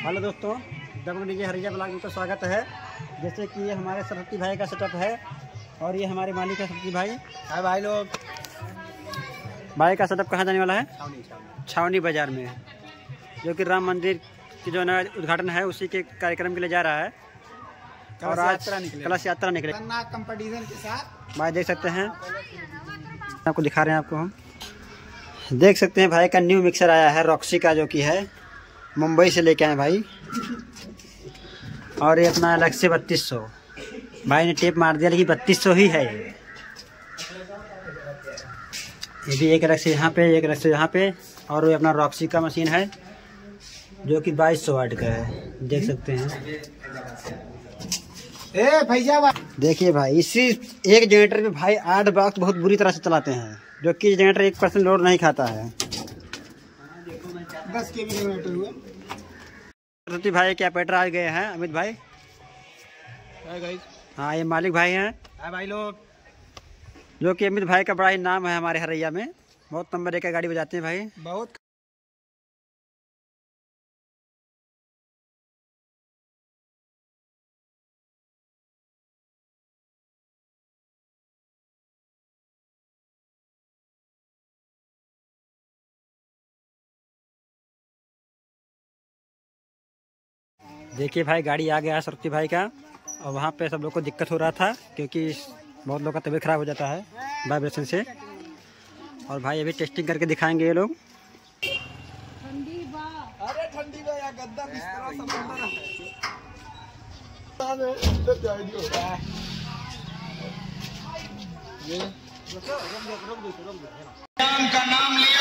Hello दोस्तों W D हरिया blog में तो स्वागत है। जैसे कि ये हमारे सरस्वती भाई का सेटअप है और ये हमारे मालिक है सरस्वती भाई। हाय भाई लोग। भाई का सेटअप कहाँ जाने वाला है? छावनी बाज़ार में जो कि राम मंदिर की जो नया उद्घाटन है उसी के कार्यक्रम के लिए जा रहा है। और आज कलश यात्रा निकले कंपटीशन के साथ। भाई देख सकते हैं। आपको दिखा रहे हैं आपको हम। देख सकते हैं भाई का न्यू मिक्सर आया है रॉक्सी का जो कि है। मुंबई से लेके आए भाई। और ये अपना अलग से बत्तीस सौ। भाई ने टेप मार दिया लेकिन बत्तीस सौ ही है ये। ये भी एक अलग से यहाँ पे एक अलग से यहाँ पे। और ये अपना रॉक्सी का मशीन है जो कि बाईस सौ वाट का है। देख सकते हैं। ए भैया देखिए भाई इसी एक जनरेटर में भाई आठ बॉक्स बहुत बुरी तरह से चलाते हैं जो कि जनरेटर एक परसेंट लोड नहीं खाता है। दस के जनरेटर हुए। सरस्वती भाई के ऑपरेटर आ गए हैं? अमित भाई? हाँ ये मालिक भाई हैं। हाय भाई लोग। जो कि अमित भाई का बड़ा ही नाम है हमारे हरैया में। बहुत नंबर एक गाड़ी बजाते हैं भाई। बहुत देखिए भाई गाड़ी आ गया है सरस्वती भाई का। और वहाँ पे सब लोग को दिक्कत हो रहा था क्योंकि बहुत लोग का तबीयत खराब हो जाता है वाइब्रेशन से। और भाई अभी टेस्टिंग करके दिखाएँगे ये लोग। का नाम लिया